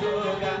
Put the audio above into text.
Madrugada